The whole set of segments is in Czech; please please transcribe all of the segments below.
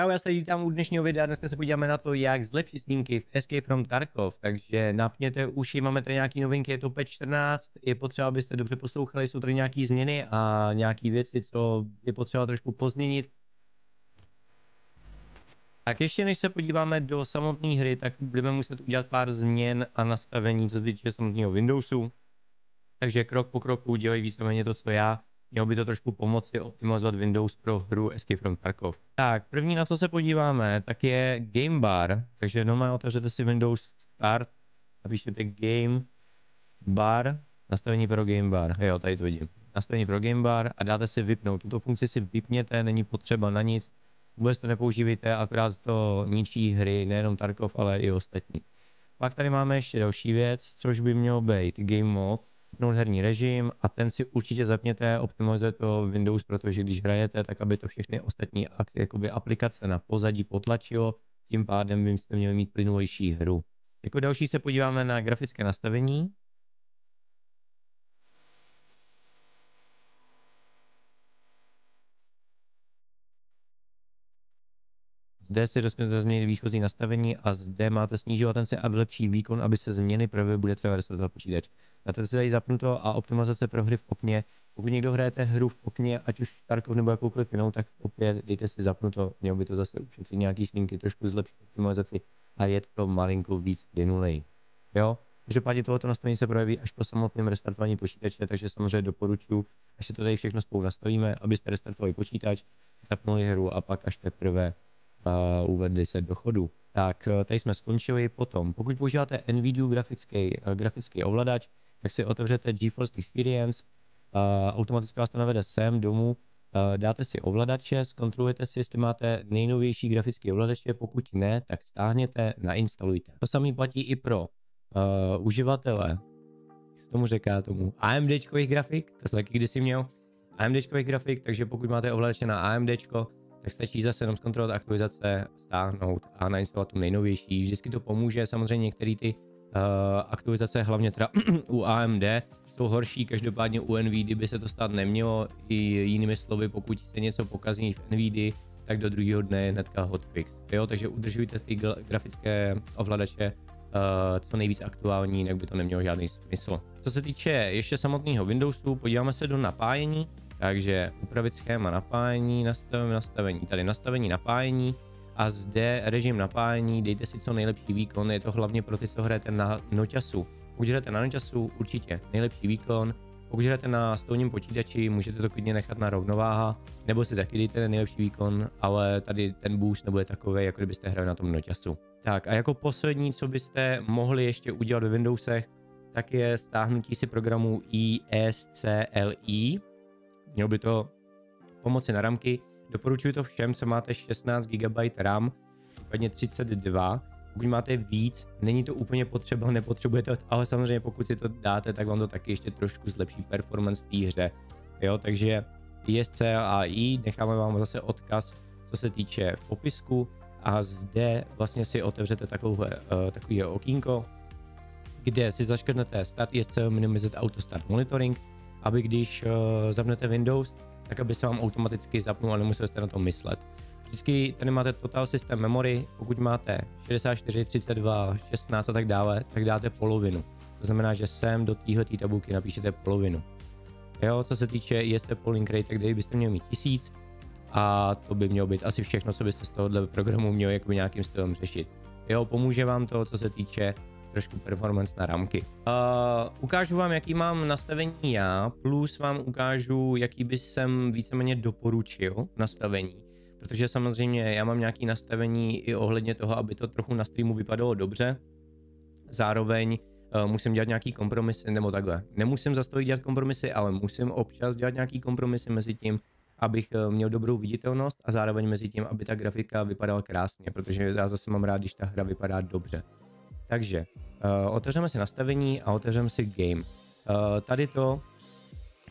Čau, já se vítám u dnešního videa, dneska se podíváme na to, jak zlepšit snímky v Escape from Tarkov, takže napněte uši, máme tady nějaký novinky, je to patch 14, je potřeba, abyste dobře poslouchali, jsou tady nějaký změny a nějaký věci, co je potřeba trošku pozměnit. Tak ještě než se podíváme do samotné hry, tak budeme muset udělat pár změn a nastavení, co se týče samotného Windowsu. Takže krok po kroku dělají víceméně to, co já. Mělo by to trošku pomoci optimalizovat Windows pro hru Escape from Tarkov. Tak, první na co se podíváme, tak je Game Bar. Takže normálně otevřete si Windows Start a píšete Game Bar, nastavení pro Game Bar. Jo, tady to vidím. Nastavení pro Game Bar a dáte si vypnout. Tuto funkci si vypněte, není potřeba na nic. Vůbec to nepoužívejte, akorát to ničí hry, nejenom Tarkov, ale i ostatní. Pak tady máme ještě další věc, což by mělo být Game Mode zapnout herní režim a ten si určitě zapněte, optimalizuje to Windows, protože když hrajete, tak aby to všechny ostatní jakoby aplikace na pozadí potlačilo, tím pádem byste měli mít plynulejší hru. Jako další se podíváme na grafické nastavení. Zde si rozknete změnit výchozí nastavení a zde máte snižovat ten se a lepší výkon, aby se změny projevily, bude třeba restartovat počítač. Máte si tady zapnuto a optimalizace pro hry v okně. Pokud někdo hrajete hru v okně, ať už Tarkov nebo jakoukoliv jinou, tak opět dejte si zapnuto, mělo by to zase ušetřit nějaký snímky, trošku zlepšit optimalizaci a je to malinko víc plynulej. Jo? Každopádně tohoto nastavení se projeví až po samotném restartování počítače, takže samozřejmě doporučuji, až se to tady všechno spolu nastavíme, abyste restartovali počítač, zapnuli hru a pak až teprve uvedli se do chodu. Tak uh, tady jsme skončili potom. Pokud používáte NVIDIA grafický, uh, grafický ovladač, tak si otevřete GeForce Experience, automaticky vás to navede sem domů, dáte si ovladače, zkontrolujete si, jestli máte nejnovější grafický ovladače, pokud ne, tak stáhněte, nainstalujte. To samé platí i pro uh, uživatele, jak se tomu říká tomu, AMDčkových grafik, to jsem taky kdysi měl, AMDčkových grafik, takže pokud máte ovladače na AMDčko, tak stačí zase jenom zkontrolovat aktualizace, stáhnout a nainstalovat tu nejnovější. Vždycky to pomůže, samozřejmě některé ty uh, aktualizace, hlavně teda u AMD, jsou horší, každopádně u NVIDIA by se to stát nemělo. I jinými slovy, pokud se něco pokazí v NVIDIA, tak do druhého dne je hnedka hotfix. Jo, takže udržujte ty grafické ovladače uh, co nejvíc aktuální, jinak by to nemělo žádný smysl. Co se týče ještě samotného Windowsu, podíváme se do napájení. Takže upravit schéma napájení, nastavení, nastavení, tady nastavení napájení a zde režim napájení, dejte si co nejlepší výkon, je to hlavně pro ty, co hrajete na noťasu. Pokud hrajete na noťasu, určitě nejlepší výkon, pokud hrajete na stolním počítači, můžete to klidně nechat na rovnováha, nebo si taky dejte ten nejlepší výkon, ale tady ten boost nebude takový, jako kdybyste hráli na tom noťasu. Tak a jako poslední, co byste mohli ještě udělat ve Windowsech, tak je stáhnutí si programu ESCLI, Mělo by to pomoci na ramky. Doporučuji to všem, co máte 16 GB RAM, případně 32. Pokud máte víc, není to úplně potřeba, nepotřebujete, ale samozřejmě pokud si to dáte, tak vám to taky ještě trošku zlepší performance v té hře. Jo, takže ISC a I, necháme vám zase odkaz, co se týče v popisku a zde vlastně si otevřete takovou, uh, takový okýnko, kde si zaškrtnete Start ISC Minimized Auto Start Monitoring, aby když uh, zapnete Windows, tak aby se vám automaticky zapnul a nemuseli jste na to myslet. Vždycky tady máte Total System Memory, pokud máte 64, 32, 16 a tak dále, tak dáte polovinu. To znamená, že sem do téhle tabulky napíšete polovinu. Jo, co se týče ISP polling rate, tak tady byste měli mít 1000 a to by mělo být asi všechno, co byste z tohohle programu měli jakoby nějakým stylem řešit. Jo, pomůže vám to, co se týče trošku performance na ramky. Uh, ukážu vám, jaký mám nastavení já, plus vám ukážu, jaký by jsem víceméně doporučil nastavení. Protože samozřejmě já mám nějaké nastavení i ohledně toho, aby to trochu na streamu vypadalo dobře. Zároveň uh, musím dělat nějaký kompromisy, nebo takhle. Nemusím zastavit dělat kompromisy, ale musím občas dělat nějaký kompromisy mezi tím, abych uh, měl dobrou viditelnost a zároveň mezi tím, aby ta grafika vypadala krásně, protože já zase mám rád, když ta hra vypadá dobře. Takže uh, otevřeme si nastavení a otevřeme si game. Uh, tady to,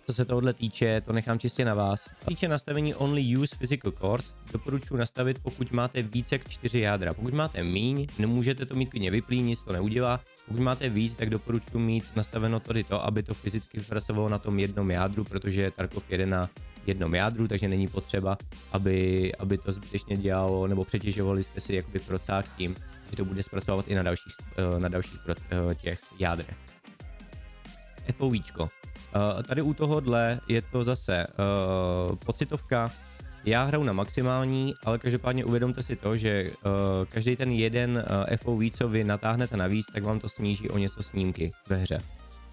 co se tohle týče, to nechám čistě na vás. Týče nastavení only use physical cores, doporučuji nastavit, pokud máte více jak 4 jádra. Pokud máte míň, nemůžete to mít klidně vyplý, nic to neudělá. Pokud máte víc, tak doporučuji mít nastaveno tady to, aby to fyzicky pracovalo na tom jednom jádru, protože Tarkov jede na jednom jádru, takže není potřeba, aby, aby to zbytečně dělalo, nebo přetěžovali jste si jakoby procák tím, že to bude zpracovat i na dalších, eh, na dalších eh, těch jádrech. FOVčko. Eh, tady u tohohle je to zase pocitovka, já hraju na maximální, ale každopádně uvědomte si to, že každý ten jeden FOV, co vy natáhnete navíc, tak vám to sníží o něco snímky ve hře.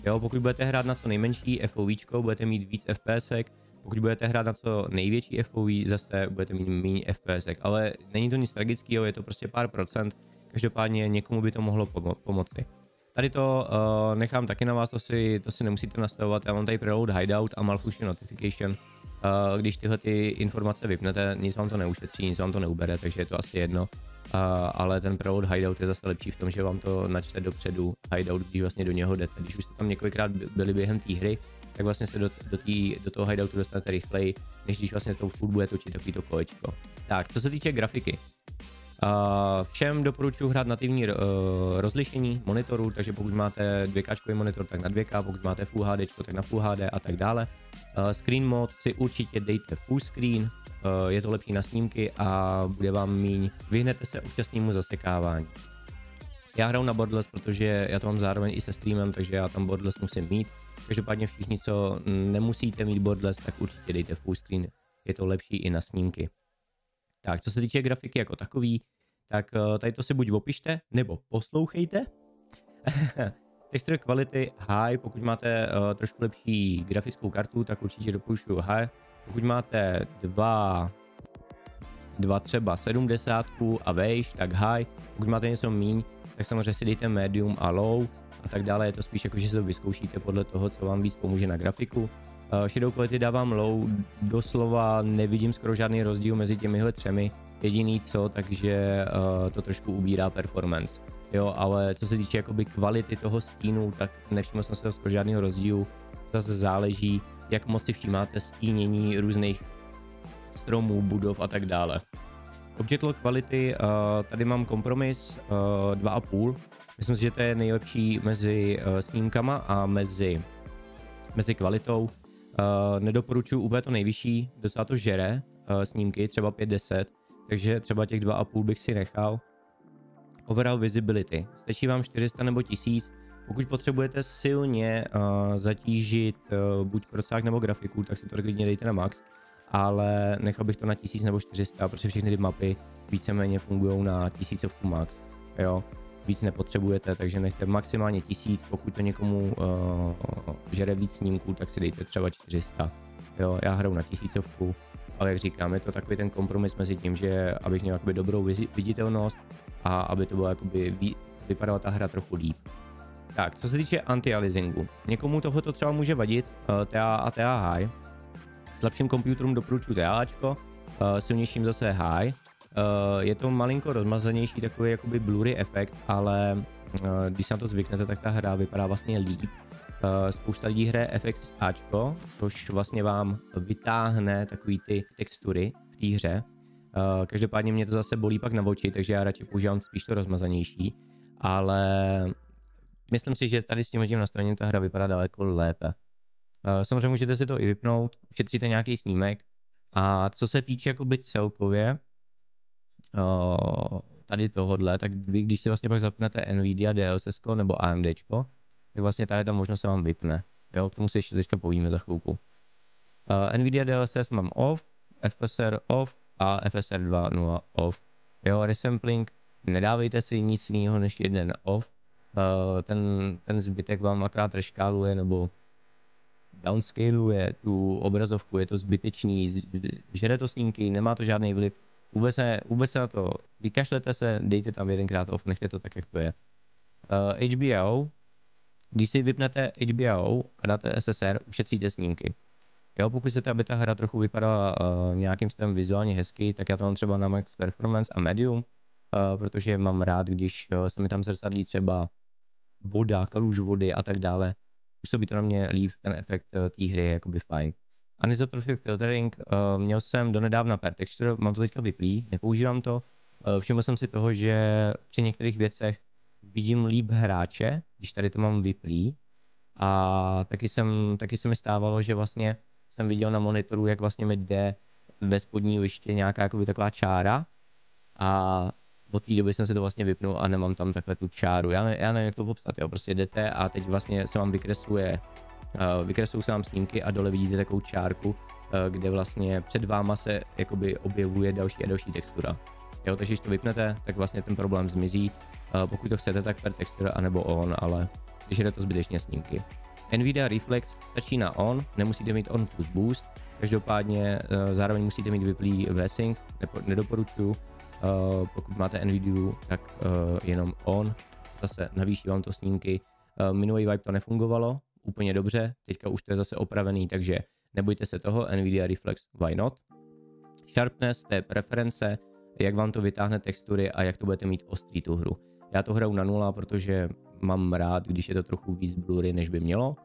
Jo, pokud budete hrát na co nejmenší FOV, budete mít víc FPS, pokud budete hrát na co největší FOV, zase budete mít méně FPS, ale není to nic tragického, je to prostě pár procent, každopádně někomu by to mohlo pomo- pomoci. Tady to uh, nechám taky na vás, to si, to si nemusíte nastavovat, já mám tady preload hideout a malfunction notification, Uh, když tyhle ty informace vypnete, nic vám to neušetří, nic vám to neubere, takže je to asi jedno. Uh, ale ten preload hideout je zase lepší v tom, že vám to načte dopředu hideout, když vlastně do něho jdete. Když už jste tam několikrát byli během té hry, tak vlastně se do, do, tý, do toho hideoutu dostanete rychleji, než když vlastně tou furt bude točit takovýto kolečko. Tak, co se týče grafiky. Všem doporučuji hrát nativní uh, rozlišení monitoru, takže pokud máte 2K monitor, tak na 2K, pokud máte Full HD, tak na Full HD a tak dále. Uh, screen mod si určitě dejte full screen, uh, je to lepší na snímky a bude vám míň, vyhnete se občasnému zasekávání. Já hraju na Borderless, protože já to mám zároveň i se streamem, takže já tam Borderless musím mít. Každopádně všichni, co nemusíte mít Borderless, tak určitě dejte full screen, je to lepší i na snímky. Tak, co se týče grafiky jako takový, tak uh, tady to si buď opište, nebo poslouchejte. Texture kvality high, pokud máte uh, trošku lepší grafickou kartu, tak určitě doporučuji high. Pokud máte dva, dva třeba 70 a vejš, tak high. Pokud máte něco míň, tak samozřejmě si dejte medium a low a tak dále. Je to spíš jako, že se to vyzkoušíte podle toho, co vám víc pomůže na grafiku. Uh, shadow quality dávám low, doslova nevidím skoro žádný rozdíl mezi těmihle třemi. Jediný co, takže uh, to trošku ubírá performance jo, ale co se týče jakoby kvality toho stínu, tak nevšiml jsem se skoro žádného rozdílu. Zase záleží, jak moc si všímáte stínění různých stromů, budov a tak dále. Object lock quality, uh, tady mám kompromis uh, 2,5. Myslím si, že to je nejlepší mezi snímkama a mezi, mezi kvalitou. Uh, nedoporučuji úplně to nejvyšší, docela to žere uh, snímky, třeba 5-10, takže třeba těch 2,5 bych si nechal. Overall Visibility. Stačí vám 400 nebo 1000. Pokud potřebujete silně uh, zatížit uh, buď procák nebo grafiku, tak si to klidně dejte na max, ale nechal bych to na 1000 nebo 400, protože všechny ty mapy víceméně fungují na tisícovku max. Jo? Víc nepotřebujete, takže nechte maximálně 1000, pokud to někomu uh, žere víc snímků, tak si dejte třeba 400. Jo, já hraju na tisícovku, ale jak říkám, je to takový ten kompromis mezi tím, že abych měl jakoby dobrou viditelnost a aby to bylo jakoby, vypadala ta hra trochu líp. Tak, co se týče anti-aliasingu. Někomu tohoto třeba může vadit, uh, TA a TA high. Slabším počítačům doporučuji TAčko, uh, silnějším zase high. Uh, je to malinko rozmazanější, takový jakoby blurry efekt, ale uh, když se na to zvyknete, tak ta hra vypadá vlastně líp. Uh, spousta lidí hraje FX Ačko, což vlastně vám vytáhne takový ty textury v té hře. Každopádně mě to zase bolí pak na oči, takže já radši používám spíš to rozmazanější, ale myslím si, že tady s tím tím nastavením ta hra vypadá daleko lépe. Samozřejmě můžete si to i vypnout, ušetříte nějaký snímek a co se týče jakoby celkově tady tohodle, tak vy, když si vlastně pak zapnete Nvidia DLSS nebo AMD, tak vlastně tady ta možnost se vám vypne. Jo, k tomu si ještě teďka povíme za chvilku. Uh, Nvidia DLSS mám off, FSR off a FSR 2.0 off. Jo, resampling, nedávejte si nic jiného než jeden off. Uh, ten, ten zbytek vám akorát reškáluje nebo downscaluje tu obrazovku, je to zbytečný, žere to snímky, nemá to žádný vliv. Vůbec se, vůbec se na to vykašlete se, dejte tam jedenkrát off, nechte to tak, jak to je. Uh, HBO, když si vypnete HBO a dáte SSR, ušetříte snímky. Jo, pokud chcete, aby ta hra trochu vypadala uh, nějakým stylem vizuálně hezky, tak já to mám třeba na Max Performance a Medium, uh, protože mám rád, když uh, se mi tam zrcadlí třeba voda, kaluž vody a tak dále. Působí to na mě líp, ten efekt uh, té hry jakoby fajn. Anisotropic filtering, uh, měl jsem donedávna per texture, mám to teďka vyplý, nepoužívám to. Uh, všiml jsem si toho, že při některých věcech vidím líp hráče, když tady to mám vyplý. A taky, jsem, taky se mi stávalo, že vlastně jsem viděl na monitoru, jak vlastně mi jde ve spodní liště nějaká taková čára a od té doby jsem si to vlastně vypnul a nemám tam takhle tu čáru. Já, ne, já nevím, jak to popsat, jo. Prostě jdete a teď vlastně se vám vykresluje, uh, vykreslují se vám snímky a dole vidíte takovou čárku, uh, kde vlastně před váma se jakoby objevuje další a další textura. Jo, takže když to vypnete, tak vlastně ten problém zmizí. Uh, pokud to chcete, tak per textura anebo on, ale když jde to zbytečně snímky. Nvidia Reflex stačí na on, nemusíte mít on plus boost, každopádně zároveň musíte mít vyplý V-Sync, nedoporučuju, Uh, pokud máte NVIDIA, tak uh, jenom on. Zase navýší vám to snímky. Uh, minulý Vibe to nefungovalo úplně dobře, teďka už to je zase opravený, takže nebojte se toho, NVIDIA Reflex, why not? Sharpness, to je preference, jak vám to vytáhne textury a jak to budete mít ostrý tu hru. Já to hraju na nula, protože mám rád, když je to trochu víc blurry, než by mělo.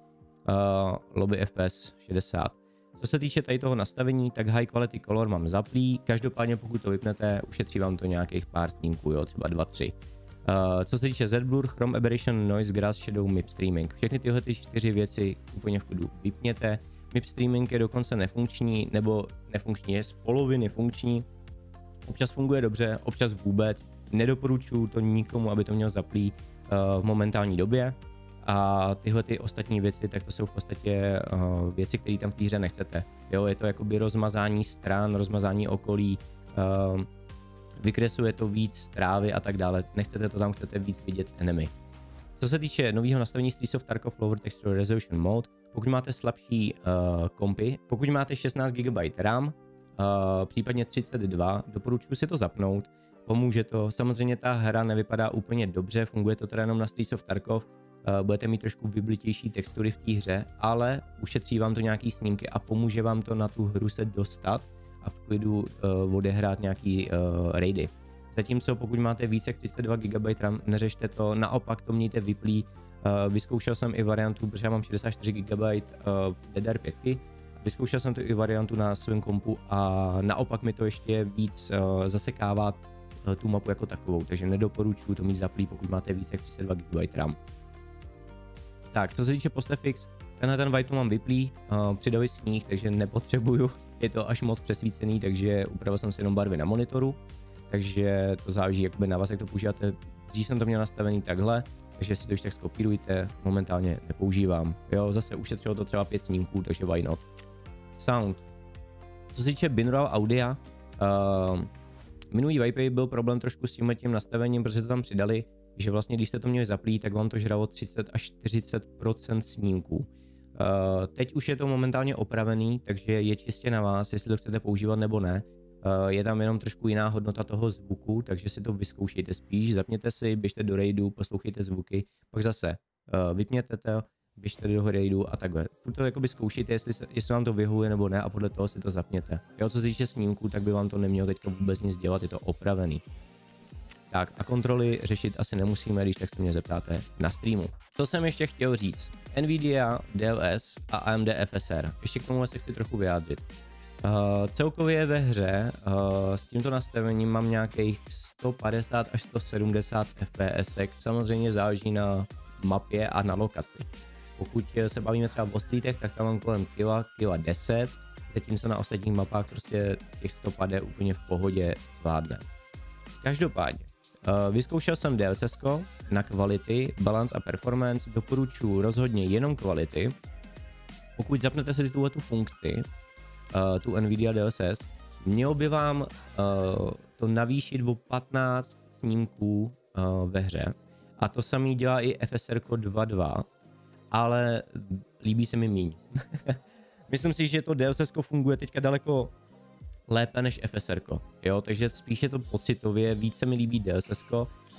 Uh, lobby FPS 60. Co se týče tady toho nastavení, tak high quality color mám zaplý, každopádně pokud to vypnete, ušetří vám to nějakých pár snímků, jo, třeba 2-3. Uh, co se týče ZBlur, Chrome Aberration, Noise, Grass, Shadow, MIP Streaming. Všechny tyhle ty čtyři věci úplně v klidu vypněte. MIP Streaming je dokonce nefunkční, nebo nefunkční, je z poloviny funkční. Občas funguje dobře, občas vůbec. Nedoporučuju to nikomu, aby to měl zaplý uh, v momentální době. A tyhle ty ostatní věci, tak to jsou v podstatě uh, věci, které tam v té hře nechcete. Jo, je to jakoby rozmazání stran, rozmazání okolí, uh, vykresuje to víc strávy a tak dále. Nechcete to tam, chcete víc vidět enemy. Co se týče nového nastavení Streets of Tarkov Lower Texture Resolution Mode, pokud máte slabší uh, kompy, pokud máte 16 GB RAM, uh, případně 32, doporučuji si to zapnout, pomůže to. Samozřejmě ta hra nevypadá úplně dobře, funguje to teda jenom na Streets of Tarkov, budete mít trošku vyblitější textury v té hře, ale ušetří vám to nějaký snímky a pomůže vám to na tu hru se dostat a v klidu uh, odehrát nějaký uh, raidy. Zatímco pokud máte více jak 32 GB RAM, neřešte to, naopak to mějte vyplý. Uh, vyzkoušel jsem i variantu, protože já mám 64 GB uh, DDR5, vyzkoušel jsem to i variantu na svém kompu a naopak mi to ještě víc uh, zasekává tu mapu jako takovou, takže nedoporučuji to mít zaplý, pokud máte více jak 32 GB RAM. Tak, co se týče postefix, tenhle ten white mám vyplý, uh, přidali sníh, takže nepotřebuju, je to až moc přesvícený, takže upravil jsem si jenom barvy na monitoru, takže to záleží jakoby na vás, jak to používáte. Dřív jsem to měl nastavený takhle, takže si to už tak skopírujte, momentálně nepoužívám. Jo, zase ušetřilo to třeba pět snímků, takže why not. Sound. Co se týče binaural audia, uh, minulý Vipe byl problém trošku s tím nastavením, protože to tam přidali, že vlastně když jste to měli zaplý, tak vám to žralo 30 až 40% snímků. Uh, teď už je to momentálně opravený, takže je čistě na vás, jestli to chcete používat nebo ne. Uh, je tam jenom trošku jiná hodnota toho zvuku, takže si to vyzkoušejte spíš, zapněte si, běžte do raidu, poslouchejte zvuky, pak zase uh, vypněte to, běžte do raidu a takhle. Furt to jakoby zkoušejte, jestli, se, jestli vám to vyhovuje nebo ne a podle toho si to zapněte. Jo, co se týče snímků, tak by vám to nemělo teďka vůbec nic dělat, je to opravený. Tak a kontroly řešit asi nemusíme, když tak se mě zeptáte na streamu. Co jsem ještě chtěl říct? Nvidia, DLS a AMD FSR. Ještě k tomu se chci trochu vyjádřit. Uh, celkově ve hře uh, s tímto nastavením mám nějakých 150 až 170 fps, samozřejmě záleží na mapě a na lokaci. Pokud se bavíme třeba o streetech, tak tam mám kolem kila, kila 10, zatímco na ostatních mapách prostě těch 100 je úplně v pohodě zvládne. Každopádně, vyzkoušel jsem DLSS na kvality, balance a performance, doporučuji rozhodně jenom kvality. Pokud zapnete si tuhle tu funkci, uh, tu NVIDIA DLSS, mělo by vám uh, to navýšit o 15 snímků ve hře. A to samý dělá i FSR 2.2, ale líbí se mi míň. Myslím si, že to DLSS funguje teďka daleko lépe než FSR. Jo, takže spíše to pocitově, více mi líbí DLSS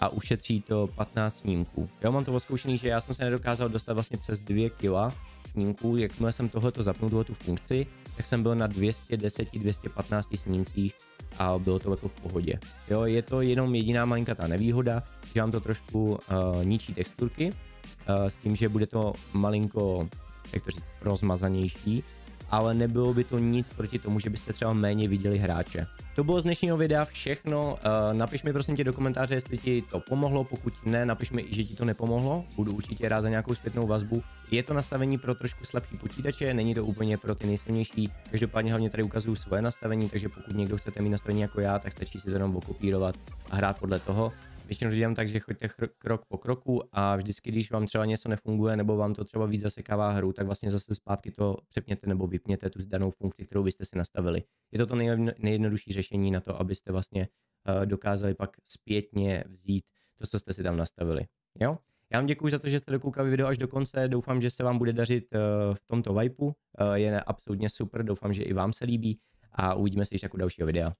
a ušetří to 15 snímků. Jo, mám to oskoušený, že já jsem se nedokázal dostat vlastně přes 2 kg snímků, jakmile jsem tohleto zapnul, tu funkci, tak jsem byl na 210-215 snímcích a bylo to jako v pohodě. Jo, je to jenom jediná malinká ta nevýhoda, že vám to trošku uh, ničí texturky, uh, s tím, že bude to malinko, jak to říct, rozmazanější, ale nebylo by to nic proti tomu, že byste třeba méně viděli hráče. To bylo z dnešního videa všechno. Uh, napiš mi prosím tě do komentáře, jestli ti to pomohlo, pokud ne, napiš mi, že ti to nepomohlo. Budu určitě rád za nějakou zpětnou vazbu. Je to nastavení pro trošku slabší počítače, není to úplně pro ty nejsilnější. Každopádně hlavně tady ukazuju svoje nastavení, takže pokud někdo chcete mít nastavení jako já, tak stačí si to jenom okopírovat a hrát podle toho. Většinou to dělám tak, že choďte krok po kroku a vždycky, když vám třeba něco nefunguje nebo vám to třeba víc zasekává hru, tak vlastně zase zpátky to přepněte nebo vypněte tu danou funkci, kterou vy jste si nastavili. Je to to nejjednodušší řešení na to, abyste vlastně uh, dokázali pak zpětně vzít to, co jste si tam nastavili. Jo? Já vám děkuji za to, že jste dokoukali video až do konce. Doufám, že se vám bude dařit uh, v tomto vajpu. Uh, je absolutně super, doufám, že i vám se líbí a uvidíme se již jako dalšího videa.